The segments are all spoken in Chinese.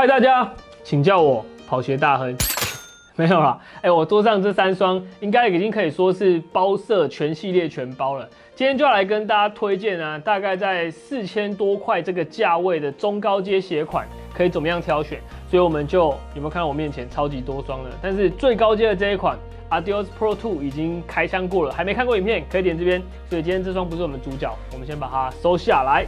嗨，大家，请叫我跑鞋大亨。没有啦，哎，我桌上这三双应该已经可以说是包色全系列全包了。今天就要来跟大家推荐啊，大概在四千多块这个价位的中高阶鞋款，可以怎么样挑选？所以我们就有没有看到我面前超级多双了？但是最高阶的这一款 Adios Pro Two 已经开箱过了，还没看过影片可以点这边。所以今天这双不是我们主角，我们先把它收下来。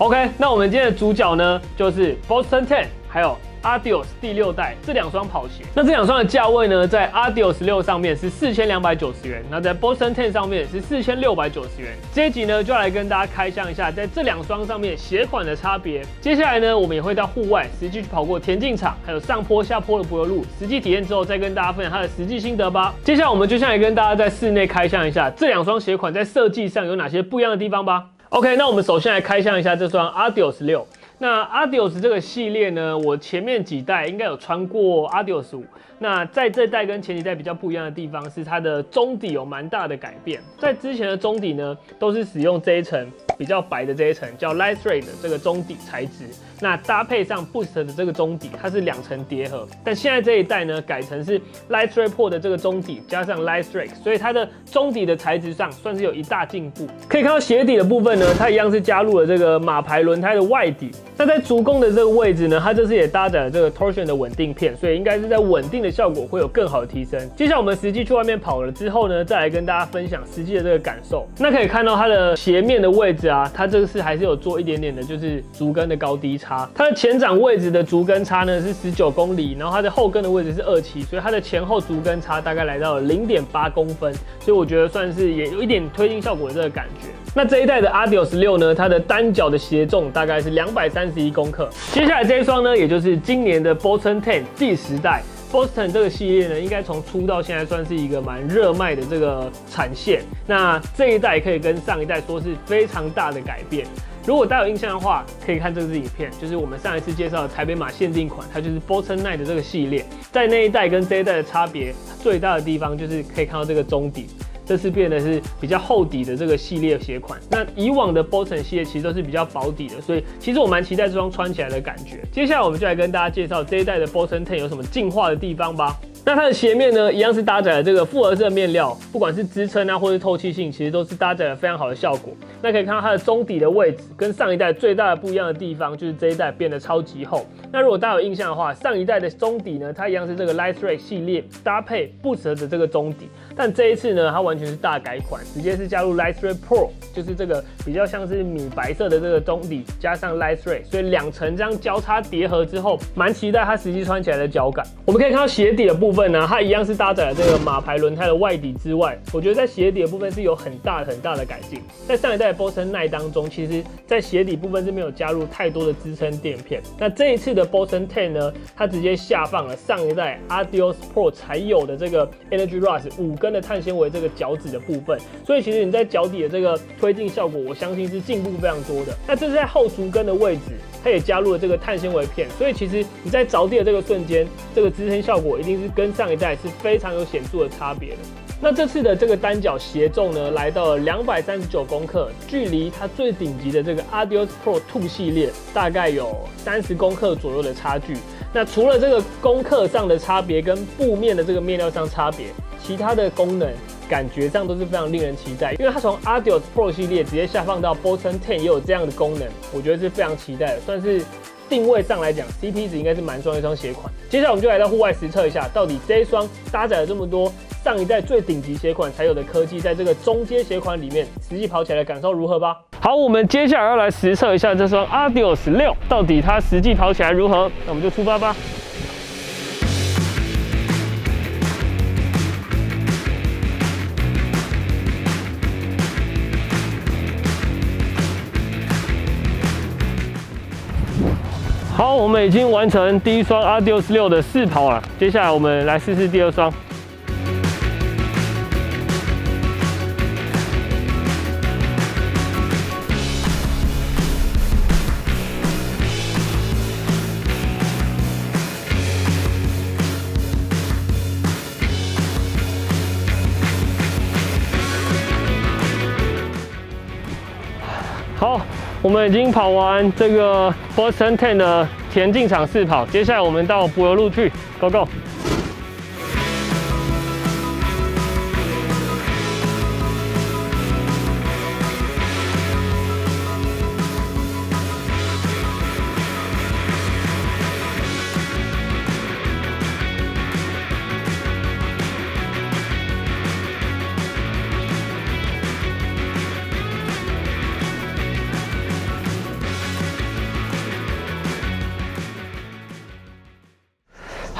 OK，那我们今天的主角呢，就是 Boston Ten，还有。Adios 第六代这两双跑鞋，那这两双的价位呢，在 Adios 六上面是四千两百九十元，那在 Boston Ten 上面是四千六百九十元。这一集呢，就要来跟大家开箱一下，在这两双上面鞋款的差别。接下来呢，我们也会到户外实际去跑过田径场，还有上坡下坡的柏油路，实际体验之后再跟大家分享它的实际心得吧。接下来我们就先来跟大家在室内开箱一下这两双鞋款在设计上有哪些不一样的地方吧。OK，那我们首先来开箱一下这双 Adios 六。那 Adios 这个系列呢，我前面几代应该有穿过 Adios 五。那在这代跟前几代比较不一样的地方是它的中底有蛮大的改变。在之前的中底呢，都是使用这一层比较白的这一层叫 Light Thread 的这个中底材质。那搭配上 Boost 的这个中底，它是两层叠合。但现在这一代呢，改成是 Light Strike Pro 的这个中底加上 Lightstrike，所以它的中底的材质上算是有一大进步。可以看到鞋底的部分呢，它一样是加入了这个马牌轮胎的外底。那在足弓的这个位置呢，它这次也搭载了这个 Torsion 的稳定片，所以应该是在稳定的效果会有更好的提升。接下来我们实际去外面跑了之后呢，再来跟大家分享实际的这个感受。那可以看到它的鞋面的位置啊，它这次还是有做一点点的，就是足跟的高低差。它的前掌位置的足跟差呢是十九公里，然后它的后跟的位置是二七，所以它的前后足跟差大概来到了零点八公分，所以我觉得算是也有一点推进效果的这个感觉。那这一代的 Adios 六呢，它的单脚的鞋重大概是两百三十一公克。接下来这一双呢，也就是今年的 Boston Ten 第十代 Boston 这个系列呢，应该从出到现在算是一个蛮热卖的这个产线。那这一代可以跟上一代说是非常大的改变。如果大家有印象的话，可以看这支影片，就是我们上一次介绍的台北马限定款，它就是 Boston Nine 的这个系列。在那一代跟这一代的差别最大的地方，就是可以看到这个中底。这次变的是比较厚底的这个系列鞋款，那以往的 Boston 系列其实都是比较薄底的，所以其实我蛮期待这双穿起来的感觉。接下来我们就来跟大家介绍这一代的 Boston Ten 有什么进化的地方吧。那它的鞋面呢，一样是搭载了这个复合色面料，不管是支撑啊，或是透气性，其实都是搭载了非常好的效果。那可以看到它的中底的位置，跟上一代最大的不一样的地方，就是这一代变得超级厚。那如果大家有印象的话，上一代的中底呢，它一样是这个 Light Thread 系列搭配布合的这个中底，但这一次呢，它完全是大改款，直接是加入 Light Thread Pro，就是这个比较像是米白色的这个中底，加上 Light Thread，所以两层这样交叉叠合之后，蛮期待它实际穿起来的脚感。我们可以看到鞋底的部分。部分呢，它一样是搭载了这个马牌轮胎的外底之外，我觉得在鞋底的部分是有很大很大的改进。在上一代的 Boston Nine 当中，其实在鞋底部分是没有加入太多的支撑垫片。那这一次的 Boston Ten 呢，它直接下放了上一代 Adios Pro 才有的这个 Energy Rush 五根的碳纤维这个脚趾的部分，所以其实你在脚底的这个推进效果，我相信是进步非常多的。那这是在后足跟的位置。它也加入了这个碳纤维片，所以其实你在着地的这个瞬间，这个支撑效果一定是跟上一代是非常有显著的差别的。那这次的这个单脚鞋重呢，来到了两百三十九公克，距离它最顶级的这个 Adios Pro Two 系列大概有三十公克左右的差距。那除了这个功课上的差别跟布面的这个面料上差别，其他的功能。感觉上都是非常令人期待，因为它从 Adios Pro 系列直接下放到 Boston Ten 也有这样的功能，我觉得是非常期待的，算是定位上来讲，CP 值应该是蛮双一双鞋款。接下来我们就来到户外实测一下，到底这一双搭载了这么多上一代最顶级鞋款才有的科技，在这个中阶鞋款里面，实际跑起来的感受如何吧？好，我们接下来要来实测一下这双 Adios 六，到底它实际跑起来如何？那我们就出发吧。好，我们已经完成第一双 Adios 六的试跑了。接下来我们来试试第二双。我们已经跑完这个 Boston Ten 的田径场试跑。接下来我们到柏油路去，Go Go！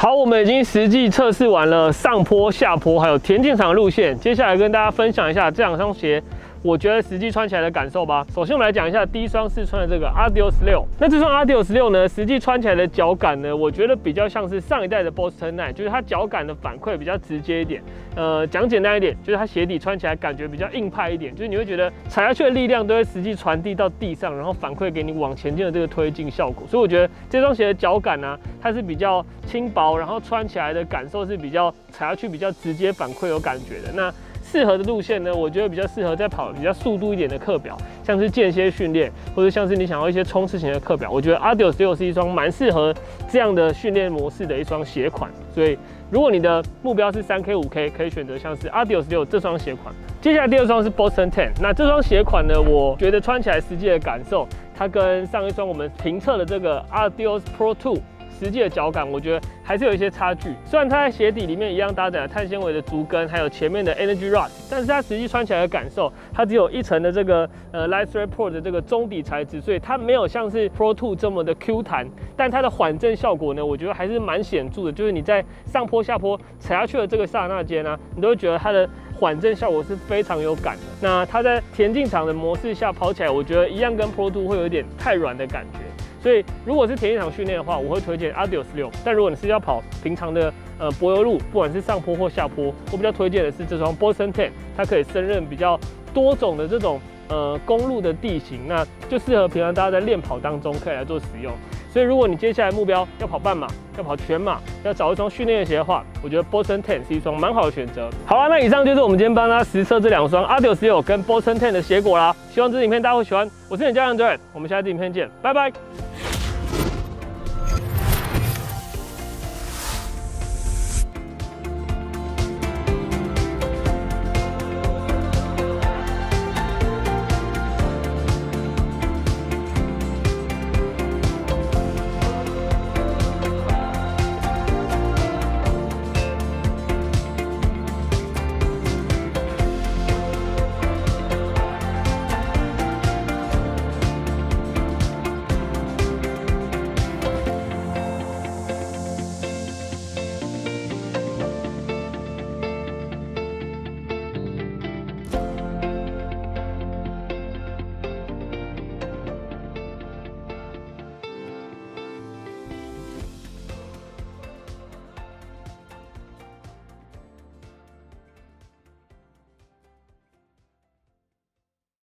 好，我们已经实际测试完了上坡、下坡，还有田径场路线。接下来跟大家分享一下这两双鞋。我觉得实际穿起来的感受吧。首先我们来讲一下第一双试穿的这个 Adios 六。那这双 Adios 六呢，实际穿起来的脚感呢，我觉得比较像是上一代的 Boston Nine，就是它脚感的反馈比较直接一点。呃，讲简单一点，就是它鞋底穿起来感觉比较硬派一点，就是你会觉得踩下去的力量都会实际传递到地上，然后反馈给你往前进的这个推进效果。所以我觉得这双鞋的脚感呢，它是比较轻薄，然后穿起来的感受是比较踩下去比较直接反馈有感觉的。那适合的路线呢，我觉得比较适合在跑比较速度一点的课表，像是间歇训练，或者像是你想要一些冲刺型的课表，我觉得 Adios 六是一双蛮适合这样的训练模式的一双鞋款。所以，如果你的目标是三 K 五 K，可以选择像是 Adios 六这双鞋款。接下来第二双是 Boston Ten，那这双鞋款呢，我觉得穿起来实际的感受，它跟上一双我们评测的这个 Adios Pro Two。实际的脚感，我觉得还是有一些差距。虽然它在鞋底里面一样搭载了碳纤维的足跟，还有前面的 Energy Rod，但是它实际穿起来的感受，它只有一层的这个呃 Light Thread Pro 的这个中底材质，所以它没有像是 Pro Two 这么的 Q 弹。但它的缓震效果呢，我觉得还是蛮显著的。就是你在上坡下坡踩下去的这个刹那间呢，你都会觉得它的缓震效果是非常有感的。那它在田径场的模式下跑起来，我觉得一样跟 Pro Two 会有一点太软的感觉。所以，如果是田径场训练的话，我会推荐 Adios 六。但如果你是要跑平常的呃柏油路，不管是上坡或下坡，我比较推荐的是这双 Boston Ten，它可以胜任比较多种的这种呃公路的地形，那就适合平常大家在练跑当中可以来做使用。所以，如果你接下来目标要跑半马、要跑全马，要找一双训练鞋的话，我觉得 Boston Ten 是一双蛮好的选择。好了，那以上就是我们今天帮大家实测这两双 Adios 六跟 Boston Ten 的鞋果啦。希望这影片大家会喜欢。我是你教练 j o 我们下次影片见，拜拜。